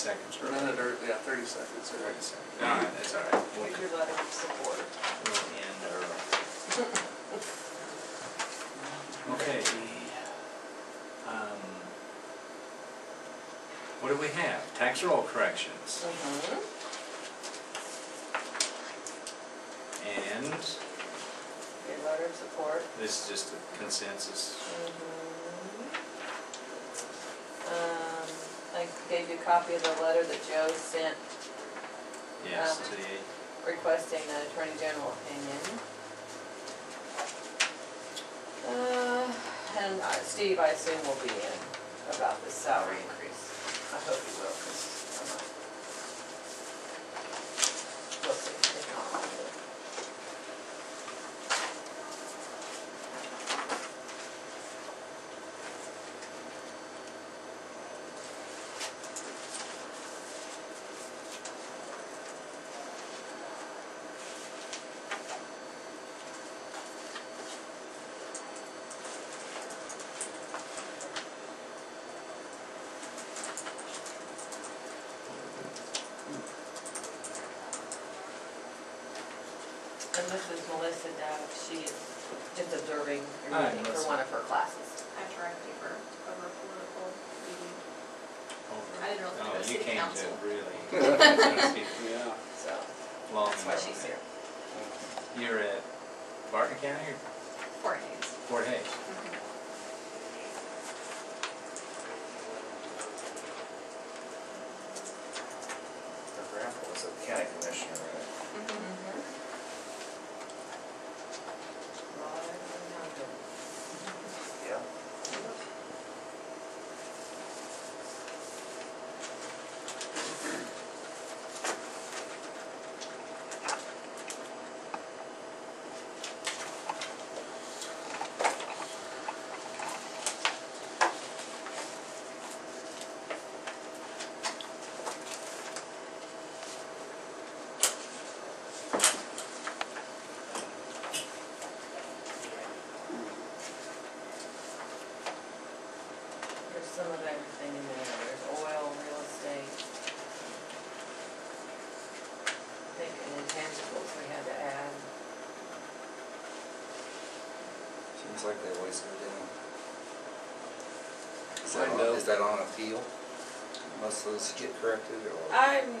seconds, A right? minute or, yeah, thirty seconds or. Thirty seconds. All right, that's all right. We'll, Here's your letter of support. we'll end early. Okay. Um, What do we have? Tax roll corrections. Mm-hmm. And Your letter of support. this is just a consensus. Mhm. Um, I gave you a copy of the letter that Joe sent Yes, Um, to the, requesting an attorney general opinion. Uh, and uh, Steve, I assume will be in about the salary increase. I hope he will, because I'm not. We'll see, if not, I'll do it. And this is Melissa Dowd, she is just observing your Hi, for Melissa. one of her classes. I tried to cover, cover a political meeting. over. I didn't know if it Oh, was you came to really Yeah. So, long. that's why she's here. You're at Barton County or Four days. Fort Hays? Her grandpa was a county commissioner, right? Mm-hmm. Yeah. There's some of everything in there, there's oil, real estate. I think in intangibles we had to add, Seems like they always go down. Is that, on- is that on appeal? Most of those get corrected or? I'm,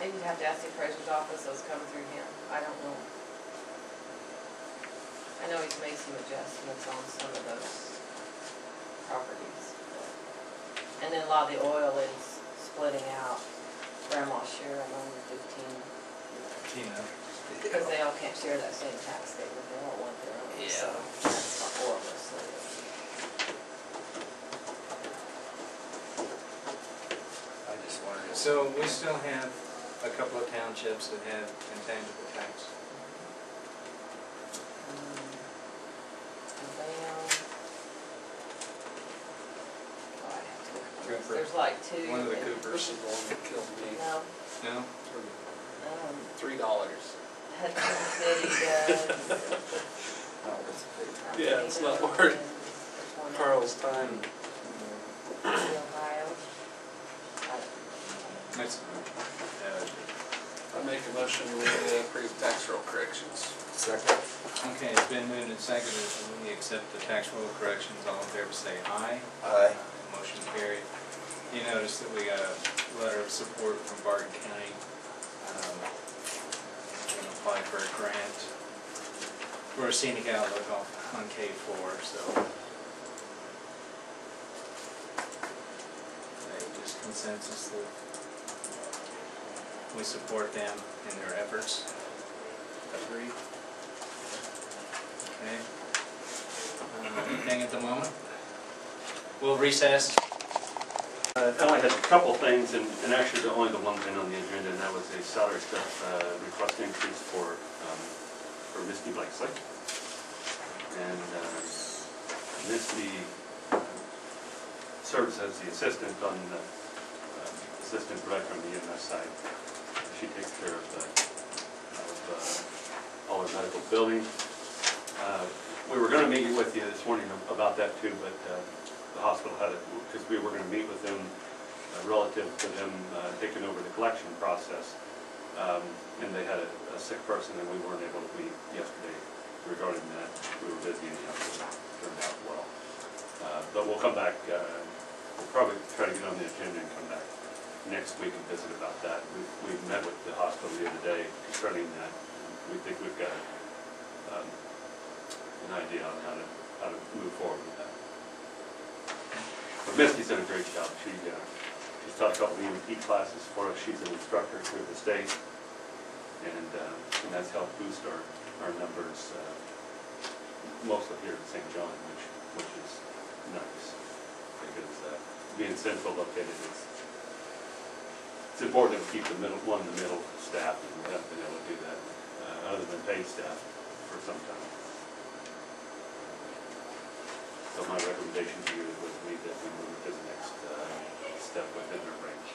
I'd have to ask the appraiser's office, those come through him, I don't know. I know he's made some adjustments on some of those properties. but- And then a lot of the oil is splitting out, grandma's share among the fifteen, Tina? Because they all can't share that same tax statement, they all want their own, so Yeah. that's not horrible, so. I just wondered. if- So we still have a couple of townships that have intangible tax. Cooper. There's like two. One of the in- Coopers. This is the one that killed me. No, No? um, Three dollars. Hudson City does. That's a big. um, Yeah, it's not Haven, worth there's one in Carl's time. Ohio. I- uh, I make a motion we uh, approve tax roll corrections. Second. okay, it's been moved and seconded that we accept the tax roll corrections. All in favor say aye. Aye. Motion carried. You notice that we got a letter of support from Barton County. Um, for a grant for a scenic outlook off on K four, so. They just consensus that we support them in their efforts. Agreed? Okay. Uh, Anything at the moment? We'll recess. Uh, I only had a couple things, and, and actually the only the one thing on the agenda, and that was a salary uh, request increase for, um, for Misty Blakesley. And, uh, Misty uh, serves as the assistant on the, um, assistant director on the EMS side. She takes care of the, of, uh, all our medical building. Uh, We were gonna meet with you this morning about that too, but, uh, the hospital had it, because we were gonna meet with them uh, relative to them uh, taking over the collection process. Um, And they had a a sick person and we weren't able to meet yesterday regarding that. We were busy and it turned out well. Uh, But we'll come back, uh, we'll probably try to get on the agenda and come back next week and visit about that. We we met with the hospital the other day concerning that. We think we've got um, an idea on how to, how to move forward with that. But done a great job. She, uh, she's taught a couple of EMT classes for us. She's an instructor here at the state. And, uh, and that's helped boost our, our numbers, uh, mostly here at St. John, which, which is nice. Because, uh, being central located is, it's important to keep the middle, one, the middle staff, and we haven't been able to do that, uh, other than paid staff for some time. So my recommendation to you would be that we move to the next, uh, step within our range.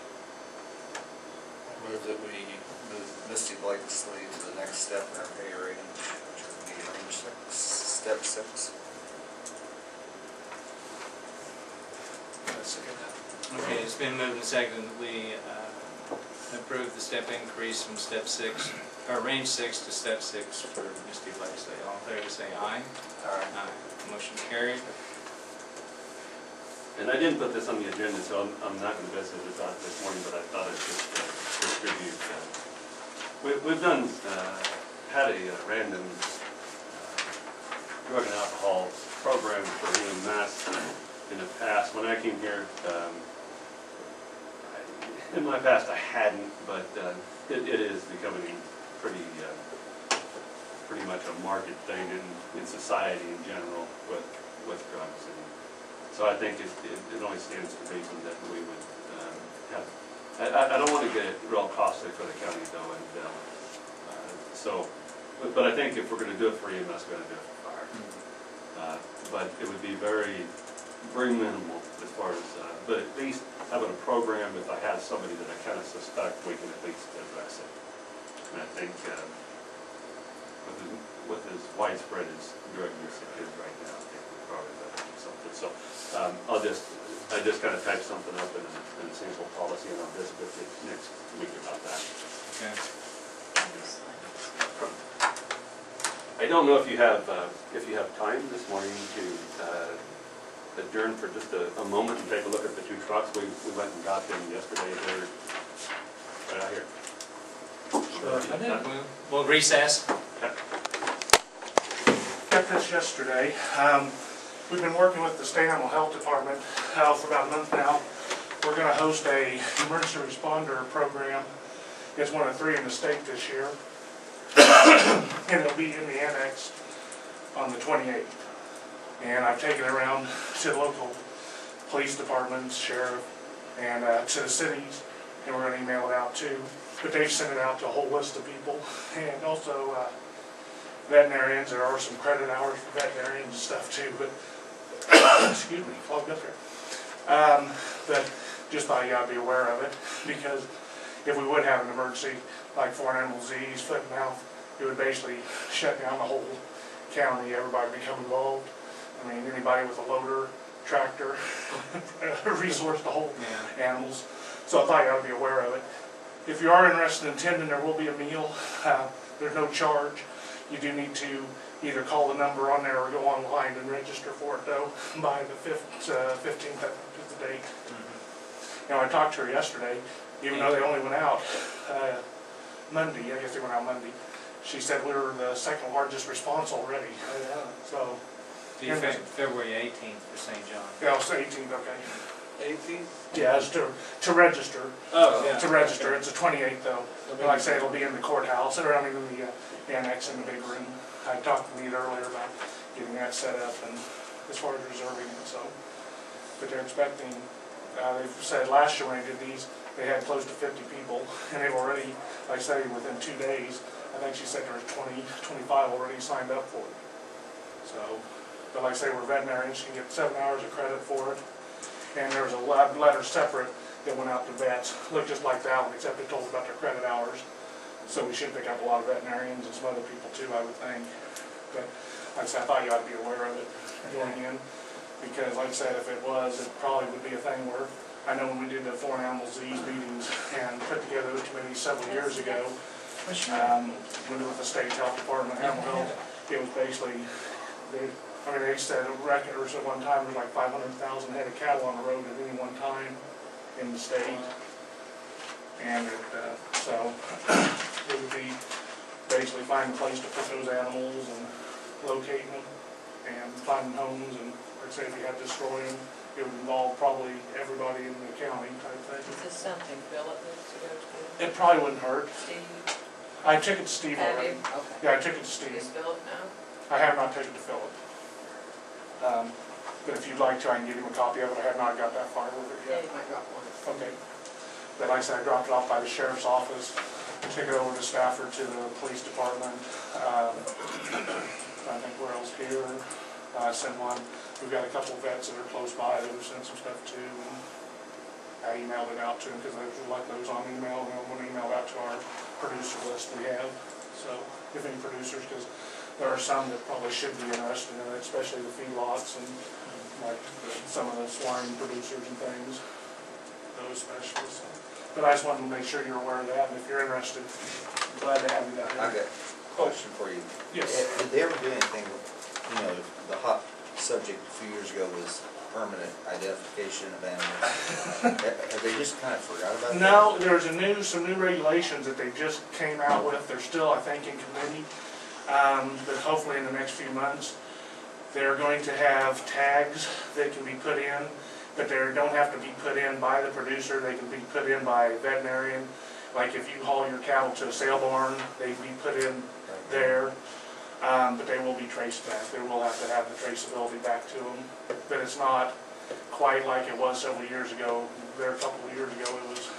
Move that we move Misty Blakesley to the next step in our pay range, which would be range six, step six. Okay, it's been moved and seconded that we uh, approve the step increase from step six, or range six to step six for Misty Blakesley. All in favor, say aye. Alright. Aye. Motion carried. And I didn't put this on the agenda, so I'm, I'm not gonna visit it out this morning, but I thought I'd just uh, distribute. uh, We, we've done, uh, had a uh, random uh, drug and alcohol program for EMS in the past. When I came here, um, I- in my past I hadn't, but uh, it, it is becoming pretty, uh, pretty much a market thing in, in society in general with, with drugs. And so I think it, it it only stands to reason that we would um, have, I, I- don't want to get it real costly for the county though, and uh, uh, so, but, but I think if we're going to do it for EMS, we're going to do it for fire. Uh, But it would be very, very minimal as far as, uh, but at least having a program, if I have somebody that I kind of suspect, we can at least address it. And I think uh, with as, with as widespread as drug use it is right now, I think we probably better do something. So um, I'll just, I just kind of type something up in a, in a sample policy and I'll visit with you next week about that. Okay. I don't know if you have, uh, if you have time this morning to uh, adjourn for just a, a moment and take a look at the two trucks. We, we went and got them yesterday, they're right out here. We'll- We'll recess. Got this yesterday. Um, We've been working with the state animal health department uh, for about a month now. We're gonna host a emergency responder program. It's one of three in the state this year. And it'll be in the annex on the twenty-eighth. And I've taken it around to the local police departments, sheriff, and uh, to the cities, and we're gonna email it out too. But they've sent it out to a whole list of people, and also uh, veterinarians, there are some credit hours for veterinarians and stuff too, but, excuse me, clogged up here. Um, but just thought you ought to be aware of it, because if we would have an emergency, like foreign animal disease, foot and mouth, it would basically shut down the whole county, everybody would become involved. I mean, anybody with a loader, tractor, resource to hold Yeah. animals, so I thought you ought to be aware of it. If you are interested in attending, there will be a meal, uh, there's no charge. You do need to either call the number on there or go online and register for it though, by the fifth, uh, fifteenth, I think is the date. Now, I talked to her yesterday, even though they only went out, uh, Monday, I guess they went out Monday. She said we were the second largest response already, so, Be Fe- February eighteenth for St. John. yeah, it's eighteenth, okay. Eighteen? Yeah, it's to, to register. Oh, yeah. to register, it's the twenty-eighth though. Like I say, it'll be in the courthouse, or I mean, in the uh, annex in the big room. I talked to Mead earlier about getting that set up and as far as reserving it, so. But they're expecting, uh, they've said last year when they did these, they had close to fifty people, and they've already, like I say, within two days, I think she said there was 20, 25 already signed up for it. So, but like I say, we're veterinarians, you can get seven hours of credit for it. And there was a letter separate that went out to vets, looked just like that one, except it told about their credit hours. So we should pick up a lot of veterinarians and some other people too, I would think. But like I said, I thought you ought to be aware of it going in, because like I said, if it was, it probably would be a thing where I know when we did the foreign animal disease meetings and put together those committees several years ago, um, with with the state health department, animal health, it was basically, they, I mean, they said records at one time, there was like five hundred thousand head of cattle on the road at any one time in the state. And it, uh, so, it would be basically find a place to put those animals and locating them and finding homes and, like I say, if you had to destroy them, it would involve probably everybody in the county type Is this something Philip needs to go to? It probably wouldn't hurt. Steve, I took it to Steve have already. you? Okay. Yeah, I took it to Steve. Does Philip know? I have not taken it to Philip. Um, But if you'd like to, I can give him a copy of it. I have not got that far with it Yeah, yet. you might drop one. Okay. But like I said, I dropped it off by the sheriff's office, took it over to Stafford to the police department. um, I think where else here, uh, sent one. We've got a couple vets that are close by that have sent some stuff too. and I emailed it out to them because I like those on email, and I'm gonna email out to our producer list we have. So if any producers, because there are some that probably should be interested in it, especially the feedlots and like the- some of the swine producers and things, those specialists. But I just wanted to make sure you're aware of that, and if you're interested, glad to have you down I here. got a question for you. Yes. Eh, Did they ever do anything, you know, the hot subject a few years ago was permanent identification of animals. Have they just kind of forgot about that? No, there's a new, some new regulations that they just came out with, they're still, I think, in committee. Um, but hopefully in the next few months, they're going to have tags that can be put in, but they don't have to be put in by the producer, they can be put in by a veterinarian. Like if you haul your cattle to a sale barn, they'd be put in there, um, but they will be traced back, they will have to have the traceability back to them. But it's not quite like it was several years ago, there a couple of years ago it was,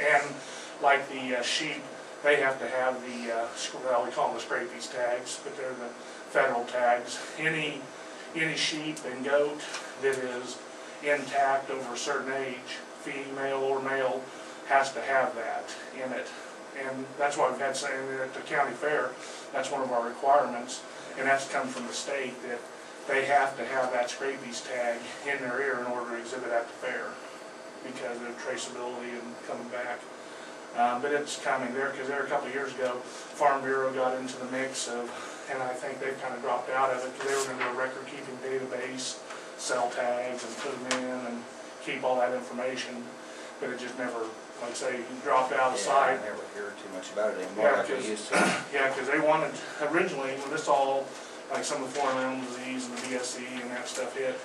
and like the uh, sheep, they have to have the, uh, well, we call them the scrapies tags, but they're the federal tags. Any, any sheep and goat that is intact over a certain age, female or male, has to have that in it. And that's why we've had saying at the county fair, that's one of our requirements, and that's come from the state, that they have to have that scrapies tag in their ear in order to exhibit at the fair, because of traceability and coming back. Uh, but it's coming there, because there a couple of years ago, Farm Bureau got into the mix of, and I think they've kind of dropped out of it, because they were gonna do a record-keeping database, sell tags and put them in and keep all that information, but it just never, like I say, dropped out of Yeah, sight. I never hear too much about it Yeah, anymore like used to. Yeah, because they wanted, originally, when this all, like some of the foreign animal disease and the BSE and that stuff hit,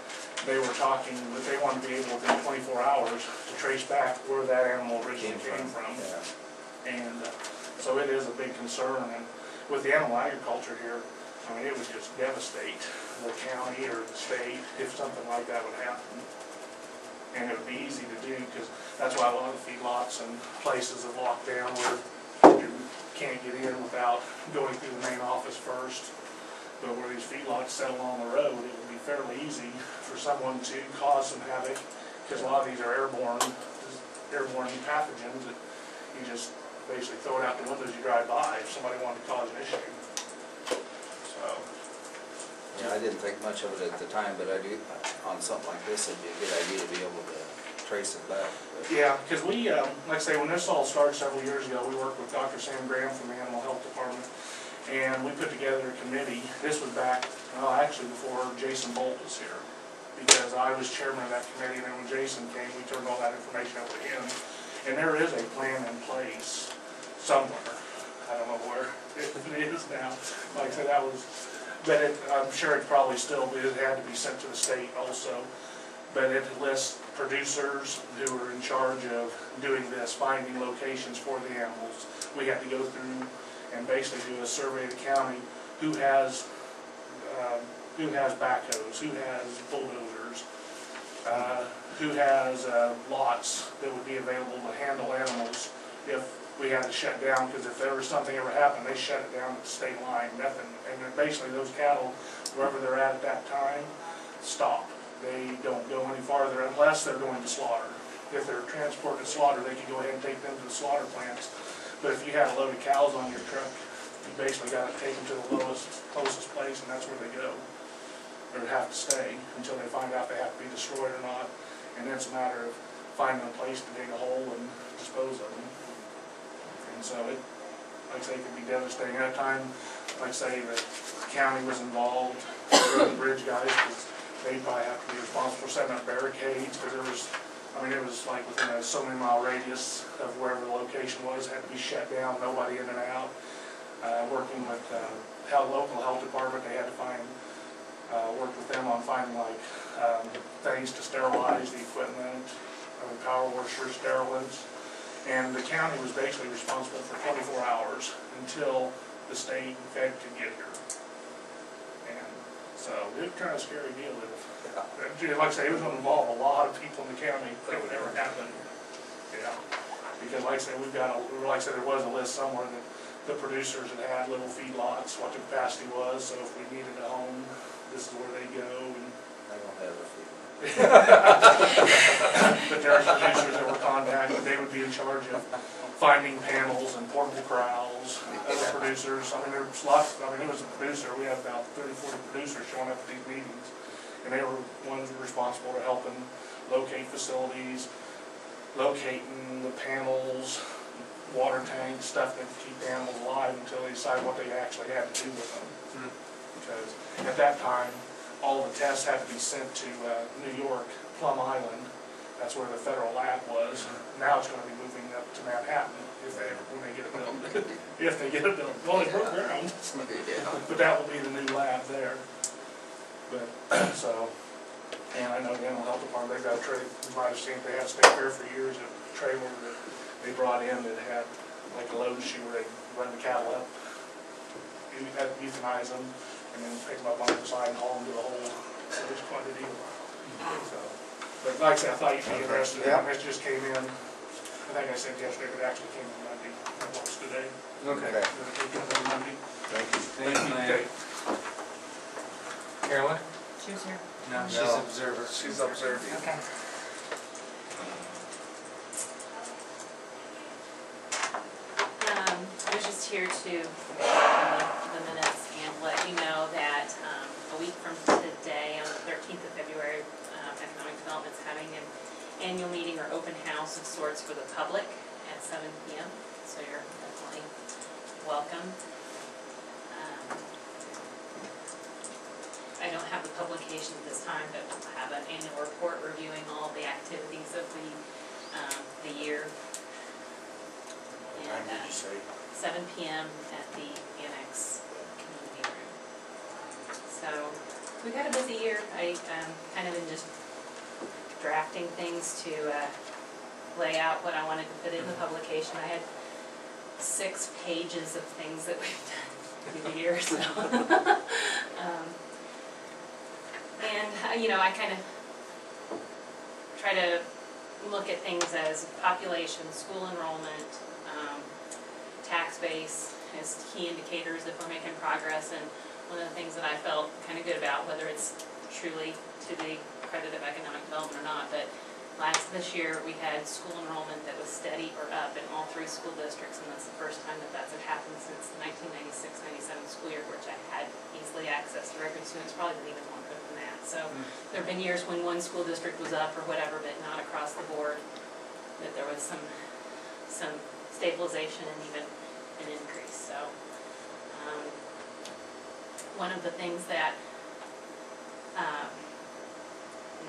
they were talking, that they wanted to be able within twenty-four hours to trace back where that animal originally came from. Yeah. And uh, so it is a big concern, and with the animal agriculture here, I mean, it would just devastate the county or the state if something like that would happen. And it would be easy to do, because that's why a lot of feedlots and places have locked down where you can't get in without going through the main office first. But where these feedlots settle on the road, it would be fairly easy for someone to cause some havoc, because a lot of these are airborne, airborne pathogens that you just basically throw it out the windows you drive by if somebody wanted to cause an issue. Yeah, I didn't think much of it at the time, but I do, on something like this, it'd be a good idea to be able to trace it back. but- yeah, because we, uh, like I say, when this all started several years ago, we worked with Dr. Sam Graham from the Animal Health Department, and we put together a committee, this was back, well, actually before Jason Bolt was here, because I was chairman of that committee, and then when Jason came, we turned all that information over to him, and there is a plan in place somewhere, I don't know where it is now, like I said, that was, but it, I'm sure it probably still, it had to be sent to the state also, but it lists producers who are in charge of doing this, finding locations for the animals. We have to go through and basically do a survey of the county, who has, um, who has backhoes, who has bulldozers, uh, who has uh, lots that would be available to handle animals if we had to shut down, because if there was something ever happened, they shut it down at the state line, nothing. And then basically those cattle, wherever they're at at that time, stop. They don't go any farther unless they're going to slaughter. If they're transported to slaughter, they can go ahead and take them to the slaughter plants. But if you had a load of cows on your truck, you basically gotta take them to the lowest, closest place, and that's where they go. Or have to stay until they find out they have to be destroyed or not. And then it's a matter of finding a place to dig a hole and dispose of them. And so it, like I say, it could be devastating. At that time, like say, that the county was involved, the bridge guys, because they'd probably have to be responsible for setting up barricades, because there was, I mean, it was like within a so many mile radius of wherever the location was, had to be shut down, nobody in and out. Uh, working with, uh, health, local health department, they had to find, uh, work with them on finding like, um, things to sterilize the equipment, uh, power washers, sterilants. And the county was basically responsible for twenty-four hours until the state and Fed could get here. And so it's kind of a scary deal if, like I say, it was gonna involve a lot of people in the county, that would never happen. Yeah, because like I say, we've got, a like I said, there was a list somewhere that the producers had had little feedlots, what the capacity was, so if we needed a home, this is where they go and I don't have a feeling. But there are producers that were contacted, they would be in charge of finding panels and portable corrals, other producers, I mean, there's lots, I mean, it was a producer, we had about 30, 40 producers showing up at these meetings. And they were ones responsible for helping locate facilities, locating the panels, water tanks, stuff that keep animals alive until they decide what they actually had to do with them. Hmm. Because at that time, tests had to be sent to uh, New York, Plum Island. That's where the federal lab was. Now it's gonna be moving up to Manhattan if they, when they get it built. If they get it built. Well, they broke ground, but that will be the new lab there. But, so, and I know the animal health department, they've got a trailer, you might have seen, they had state fair for years, a trailer that they brought in that had like a load shoe where they run the cattle up. You had to euthanize them and then pick them up on the side and haul them to the hole. So it's quite a deal. So, But like I said, I thought you'd be interested, in it. this just came in, I think I said yesterday, but it actually came in Monday, it was today. Okay. It came in Monday. Thank you. Thank you, Okay. Lynn. Carolyn? She was here. No, she's No. observer. She's observing. Okay. Um, I was just here to, uh, the minutes and let you know that, um, a week from today, on the thirteenth of February, um, Economic Development's having an annual meeting or open house of sorts for the public at seven P M. So you're definitely welcome. Um, I don't have the publication at this time, but we'll have an annual report reviewing all the activities of the, um, the year. What time did uh, you say? seven P M at the Annex Community Room. So, we've had a busy year, I, um, kind of been just drafting things to, uh, lay out what I wanted to put in the publication. I had six pages of things that we've done through the year, so. Um, And, uh, you know, I kind of try to look at things as population, school enrollment, um, tax base as key indicators if we're making progress. And one of the things that I felt kind of good about, whether it's truly to the credit of economic development or not, but last, this year, we had school enrollment that was steady or up in all three school districts. And that's the first time that that's happened since the 1996-97 school year, which I had easily access to records to. It's probably even longer than that. So there have been years when one school district was up or whatever, but not across the board, that there was some, some stabilization and even an increase, so. um, One of the things that, um,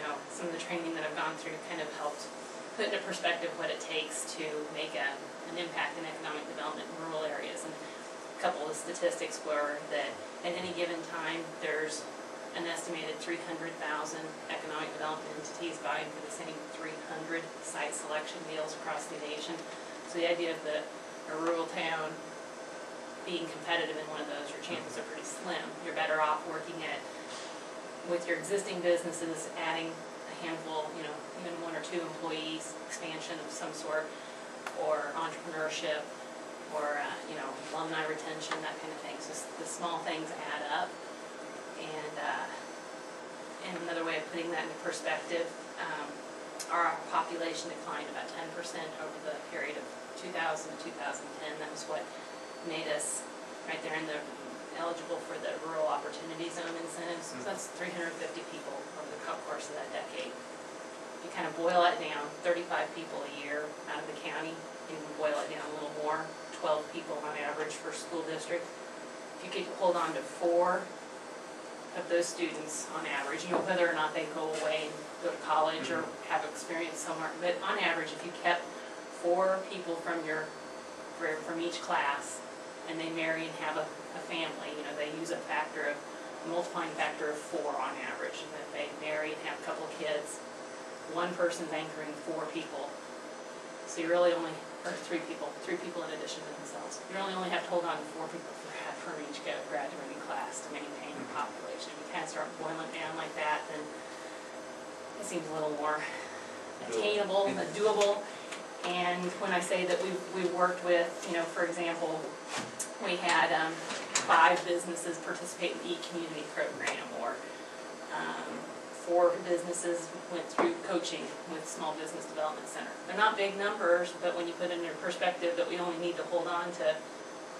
know, some of the training that I've gone through kind of helped put into perspective what it takes to make a, an impact in economic development in rural areas. And a couple of statistics were that at any given time, there's an estimated three hundred thousand economic development entities vying for the same three hundred site selection deals across the nation. So the idea of the, a rural town being competitive in one of those, your chances are pretty slim. You're better off working at, with your existing businesses, adding a handful, you know, even one or two employees, expansion of some sort, or entrepreneurship, or, uh, you know, alumni retention, that kind of thing. So the small things add up. And, uh, and another way of putting that into perspective, um, our population declined about ten percent over the period of two thousand to two thousand ten. That was what made us right there in the, eligible for the rural opportunity zone incentives. So that's three hundred and fifty people over the course of that decade. you kind of boil it down, thirty-five people a year out of the county, you can boil it down a little more, twelve people on average per school district. If you could hold on to four of those students on average, you know, whether or not they go away and go to college or mm-hmm. have experience somewhere, but on average, if you kept four people from your, from each class, and they marry and have a, a family, you know, they use a factor of, multiplying factor of four on average, and if they marry and have a couple of kids, one person's anchoring four people. So you really only, or three people, three people in addition to themselves. You really only have to hold on to four people for, each gra- graduating class to maintain the population. If you kind of start boiling it down like that, then it seems a little more attainable, and doable. And when I say that we've, we've worked with, you know, for example, we had, um, five businesses participate in the e-community program, or, um, four businesses went through coaching with Small Business Development Center. They're not big numbers, but when you put it in perspective that we only need to hold on to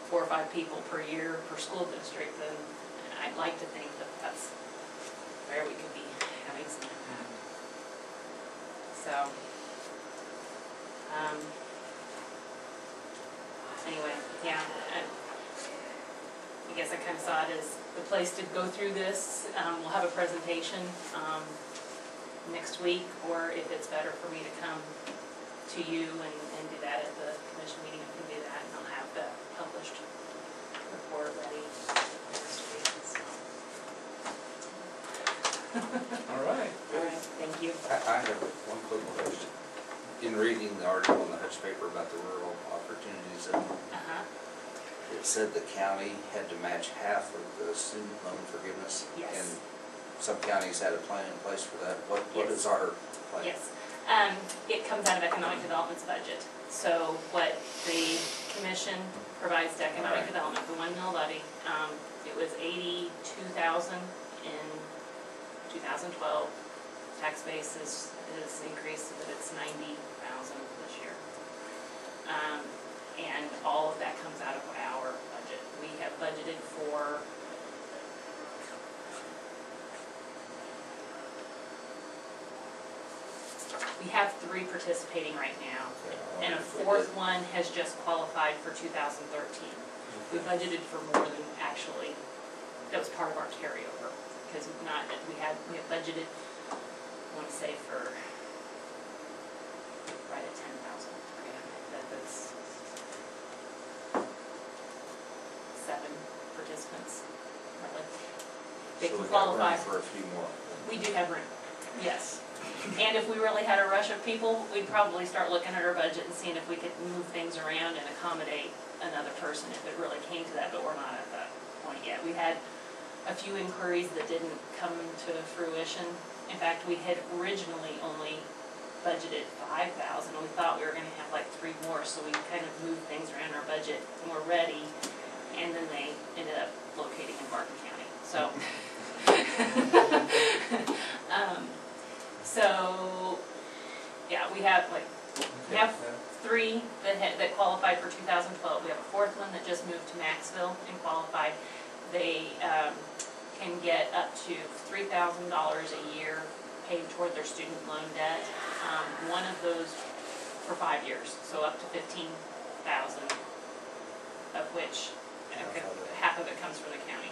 four or five people per year per school district, then I'd like to think that that's where we could be having some impact. So, um, anyway, yeah, I guess I kind of saw it as the place to go through this. Um, we'll have a presentation, um, next week, or if it's better for me to come to you and, and do that at the commission meeting, I can do that, and I'll have the published report ready next week, so. All right. All right, thank you. I, I have one quick question. In reading the article in the Hutch paper about the rural opportunities, and Uh-huh, it said the county had to match half of the student loan forgiveness. Yes. And some counties had a plan in place for that. What, what Yes. is our plan? yes. Um, it comes out of economic development's budget. So what the commission provides to economic Alright. development, the one mill levy, um, it was eighty-two thousand in two thousand twelve. Tax base is, is increased, but it's ninety thousand this year. Um, and all of that comes out of our budget. We have budgeted for We have three participating right now, and a wonder if we fourth one has just qualified for two thousand thirteen. We budgeted for more than actually, that was part of our carryover, because not, we had, we had budgeted, I wanna say for right at ten thousand, that, that's seven participants, roughly. They So can we got room qualify. for a few more. We do have room, yes. And if we really had a rush of people, we'd probably start looking at our budget and seeing if we could move things around and accommodate another person if it really came to that, but we're not at that point yet. We had a few inquiries that didn't come to fruition. In fact, we had originally only budgeted five thousand, and we thought we were gonna have like three more, so we kind of moved things around our budget and we're ready. And then they ended up locating in Barton County, so. Um, so, yeah, we have like, we have three that had, that qualified for two thousand twelve. We have a fourth one that just moved to Macksville and qualified. They, um, can get up to three thousand dollars a year paid toward their student loan debt. Um, one of those for five years, so up to fifteen thousand, of which Half of it. half of it comes from the county.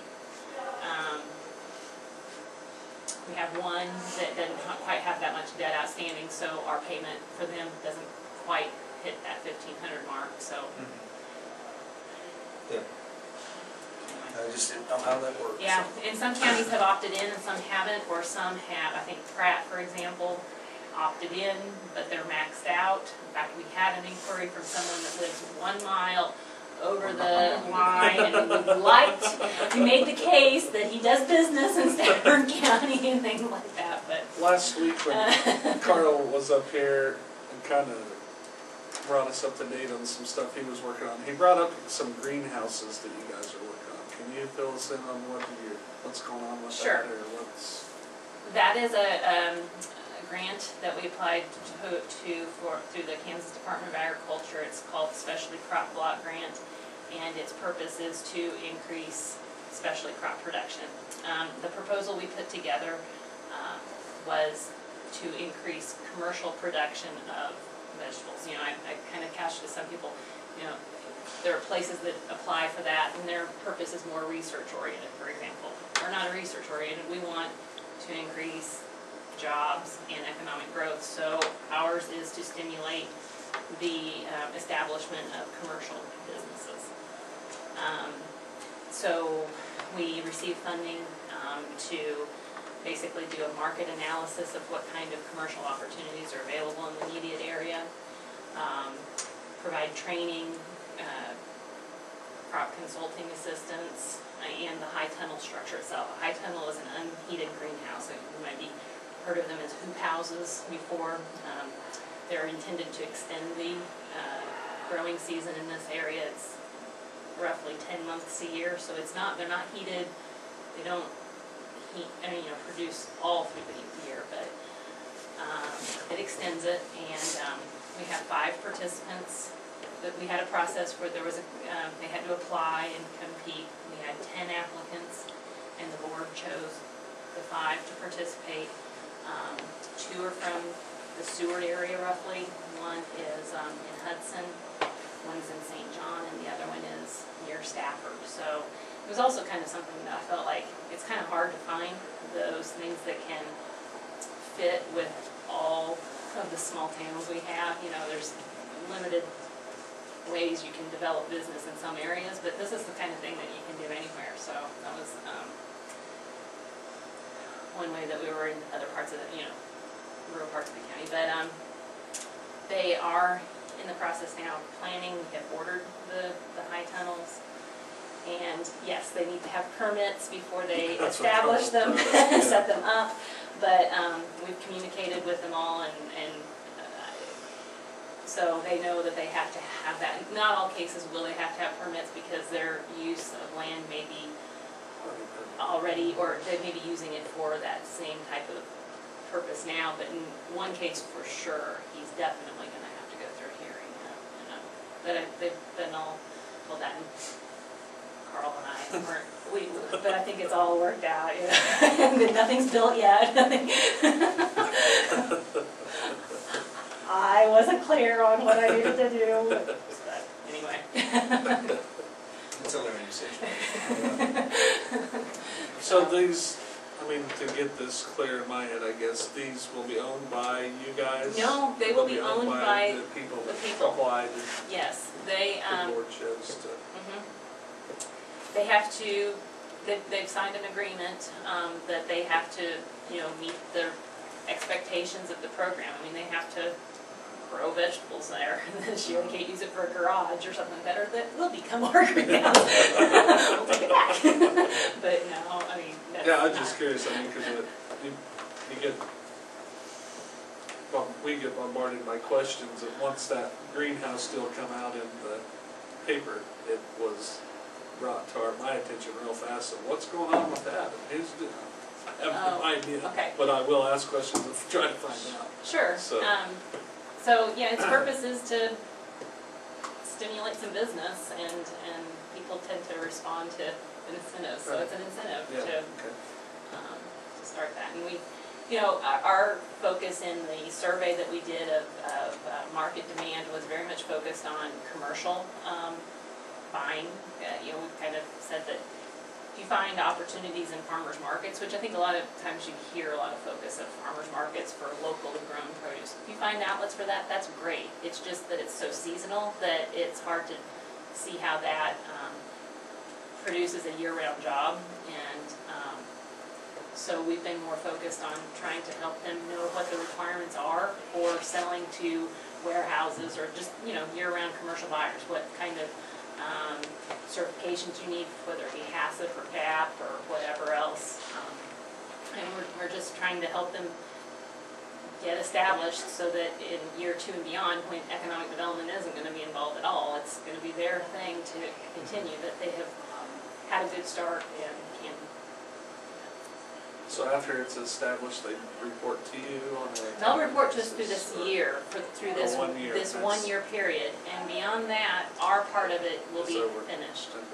Um, we have one that doesn't quite have that much debt outstanding, so our payment for them doesn't quite hit that fifteen hundred mark, so. Mm-hmm. Yeah. I just didn't know how that works. Yeah, and some counties have opted in and some haven't, or some have, I think Pratt, for example, opted in, but they're maxed out. In fact, we had an inquiry from someone that lives one mile over the line and would like, to- he made the case that he does business in Stafford County and things like that, but. Last week when uh, Carl was up here and kind of brought us up to date on some stuff he was working on, he brought up some greenhouses that you guys are working on. Can you fill us in on what you, what's going on with Sure. that or what's? That is a, um, a grant that we applied to, to, for, through the Kansas Department of Agriculture. It's called the Specialty Crop Block Grant, and its purpose is to increase specialty crop production. Um, the proposal we put together, um, was to increase commercial production of vegetables. You know, I, I kind of couched to some people, you know, there are places that apply for that and their purpose is more research oriented, for example. We're not research oriented, we want to increase jobs and economic growth. So ours is to stimulate the uh, establishment of commercial businesses. Um, So we receive funding um, to basically do a market analysis of what kind of commercial opportunities are available in the immediate area. um, Provide training, uh, crop consulting assistance, and the high tunnel structure itself. A high tunnel is an unheated greenhouse, you might be heard of them as hoop houses before. Um, They're intended to extend the uh, growing season in this area. It's roughly ten months a year, so it's not, they're not heated. They don't heat, I mean, you know, produce all through the year, but um, it extends it. And um, we have five participants. That we had a process where there was a, um, they had to apply and compete. We had ten applicants, and the board chose the five to participate. Um, Two are from the Seward area roughly, one is um, in Hudson, one's in St. John, and the other one is near Stafford. So it was also kind of something that I felt like, it's kind of hard to find those things that can fit with all of the small towns we have. You know, there's limited ways you can develop business in some areas, but this is the kind of thing that you can do anywhere. So that was um, one way that we were in other parts of the, you know, rural parts of the county. But um, they are in the process now of planning, we have ordered the, the high tunnels. And yes, they need to have permits before they That's establish them, Carl told us, yeah. set them up. But um, we've communicated with them all and, and uh, so they know that they have to have that. Not all cases will they have to have permits because their use of land may be already, or they may be using it for that same type of purpose now, but in one case for sure, he's definitely gonna have to go through a hearing, uh, you know. But I- they've been all, well, that, and Carl and I weren't, we, but I think it's all worked out, you know. Nothing's built yet. I wasn't clear on what I needed to do, but anyway. It's a learning situation. So these, I mean, to get this clear in my head, I guess, these will be owned by you guys? No, they will be owned by the people the that people. applied Yes, they, and um, the board chose to. mhm. They have to, they, they've signed an agreement, um, that they have to, you know, meet the expectations of the program. I mean, they have to grow vegetables there this year. They can't use it for a garage or something better that will become our greenhouse. We'll take it back. But no, I mean, that's Yeah, I'm just curious, I mean, because you, you get, well, we get bombarded by questions, and once that greenhouse still come out in the paper, it was brought to our, my attention real fast, and what's going on with that, and who's doing? I have no Oh, idea, okay. but I will ask questions and try to find out. Sure, So- um, so, yeah, its purpose is to stimulate some business and, and people tend to respond to incentives, so it's an incentive Yeah, to, okay. um, to start that. And we, you know, our, focus in the survey that we did of, of, uh, market demand was very much focused on commercial, um, buying. Uh, you know, we've kind of said that you find opportunities in farmers markets, which I think a lot of times you hear a lot of focus of farmers markets for locally grown produce. If you find outlets for that, that's great. It's just that it's so seasonal that it's hard to see how that, um, produces a year-round job. And, um, so we've been more focused on trying to help them know what the requirements are for selling to warehouses or just, you know, year-round commercial buyers, what kind of um, certifications you need, whether it be HACCP or GAP or whatever else. Um, And we're, we're just trying to help them get established so that in year two and beyond, when economic development isn't gonna be involved at all, it's gonna be their thing to continue, that they have um, had a good start and So after it's established, they report to you on a. They'll report to us through this or- year, for, through For this, one year, this that's- one-year period, and beyond that, our part of it will Is be over. finished. Okay.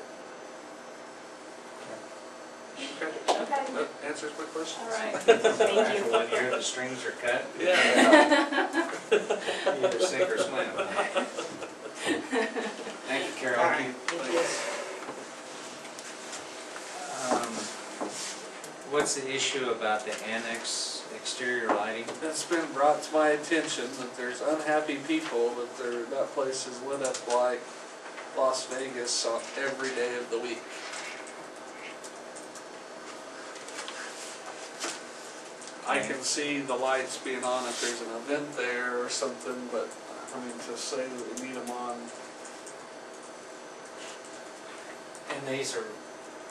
Okay. Okay. That answers my question. All right, After thank you. one year, the strings are cut, Yeah. either sink or swim. Thank you, Carol. Thank you. What's the issue about the annex exterior lighting? It's been brought to my attention that there's unhappy people that their, that place is lit up like Las Vegas on every day of the week. I can see the lights being on if there's an event there or something, but I mean, to say that we need them on, And these are,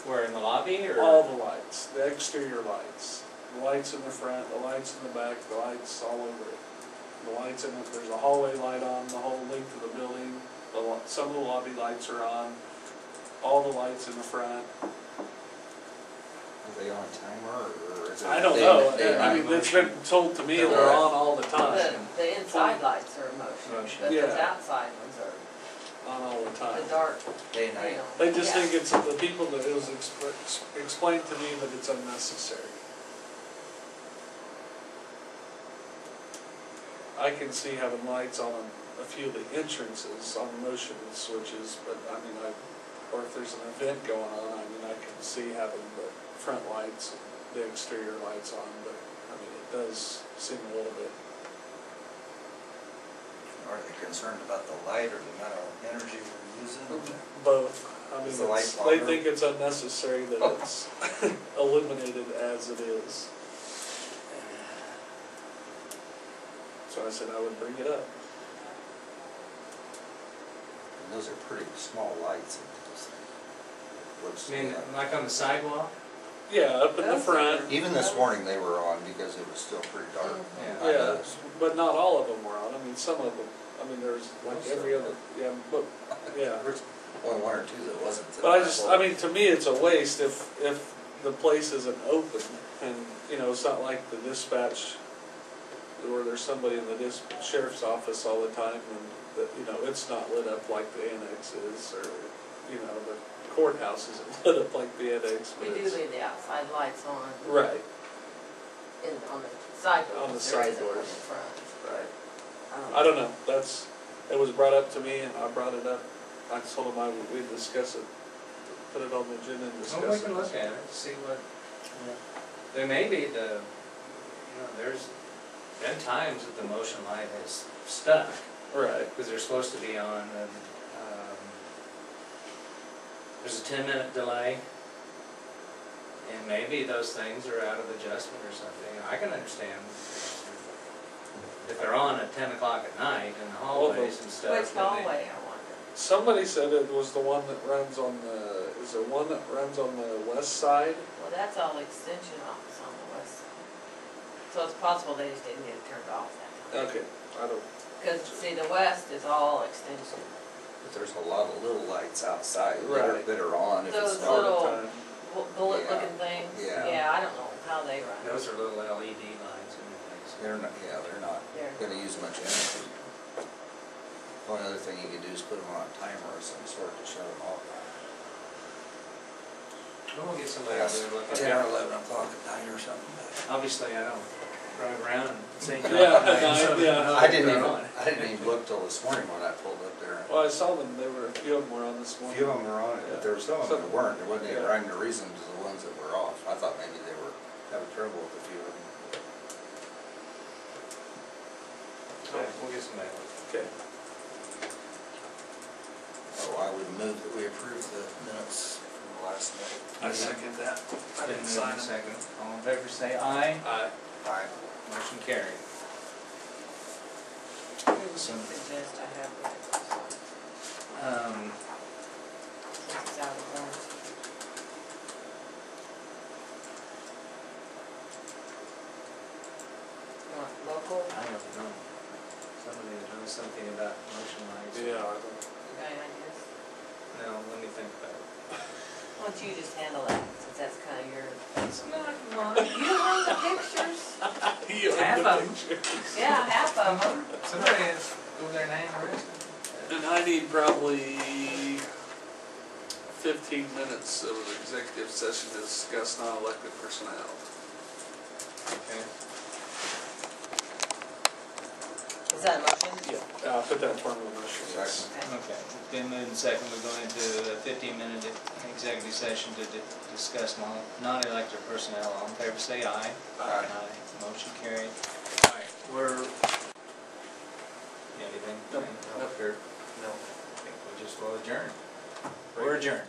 where, in the lobby or? all the lights, the exterior lights. The lights in the front, the lights in the back, the lights all over it. The lights in it, there's a hallway light on the whole length of the building, the, lo- some of the lobby lights are on, all the lights in the front. Are they on timer or is it? I don't day- know, day I mean, it's been told to me they're They're on all the time, The, the inside lights are motion, Motion. but those Yeah. outside ones are on all the time. the dark, Day you night. They just yeah. think it's, the people that it was expl- explained to me that it's unnecessary. I can see having lights on a few of the entrances on motion switches, but I mean, I, or if there's an event going on, I mean, I can see having the front lights, the exterior lights on, but I mean, it does seem a little bit, Are they concerned about the light or the amount of energy we're using? both. I mean, Is the light it's, they longer? think it's unnecessary that it's eliminated as it is. So I said I would bring it up. And those are pretty small lights in those things. Looks I mean, like- like on the sidewalk? Yeah, up in the Those front, Even this morning, they were on because it was still pretty dark. Mm-hmm. Yeah. I yeah, noticed. but not all of them were on. I mean, some of them, I mean, there's like Most every other, yeah, but, yeah. There's only one or two that wasn't. But I just, I mean, to me, it's a waste if, if the place isn't open and, you know, it's not like the dispatch where there's somebody in the dis, sheriff's office all the time and that, you know, it's not lit up like the annex is or, you know, the courthouse isn't lit up like the annex, We do leave the outside lights on Right, in, on the side On the doors, side isn't in front. I don't know, that's, it was brought up to me and I brought it up. I told him I would, we'd discuss it, put it on the agenda and discuss it. Well, we can look at it, see what, there may be the, you know, there's been times that the motion light has stuck, Right, because they're supposed to be on, and, um, there's a ten minute delay. And maybe those things are out of adjustment or something, I can understand. If they're on at ten o'clock at night in the hallways and stuff. Which then they- hallway, I wonder? somebody said it was the one that runs on the, is there one that runs on the west side? Well, that's all extension office on the west side. So it's possible they just didn't get it turned off that time. Okay, I don't, Because, see, the west is all extension. But there's a lot of little lights outside that are, Right. that are on if it's Those all dark. little- the time. Bu- Bullet looking things. Yeah. Yeah, I don't know how they run. Those are little LED lights and things. They're not, yeah, they're not They're- gonna use much energy. One other thing you could do is put them on a timer of some sort to shut them off. We'll get somebody out there to look at Ten or it. eleven o'clock at night or something. Obviously, I don't drive around and St. John. Yeah, at night, so yeah. know I didn't even. I didn't even look till this morning when I pulled up there. Well, I saw them, they were, a few of them were on this morning. A morning. few of them were on it, but there were some of them that weren't. There wasn't any rhyme or reason to the ones that were off. I thought maybe they were having trouble with a few of them. Okay, we'll get somebody. to look. Okay, Oh, I would move that we approve the minutes from the last meeting. I second that. I Been didn't moved sign and second. All in favor, say aye. Aye. Aye. Motion carried. Who suggest I have with it, Um, since it's out of warranty? You want local? I don't know. Somebody that knows something about motion lights. Yeah, I don't. You got any ideas? No, let me think about it. Why don't you just handle that, since that's kind of your, It's not mine. you don't want the pictures? You have Half the of 'em. pictures. Yeah, half of them. Somebody has, go their name or And I need probably fifteen minutes of an executive session to discuss non-elected personnel. Okay. Is that a motion? I'll put that in form of a motion, yes. Second. Okay. Okay, been moved and second, we go into a fifteen minute executive session to di- discuss non, non-elected personnel, all in favor say aye. Aye. Motion carried. Alright, we're, anything? Nope. Nope. Or- No. I think we just will adjourn. We're adjourned.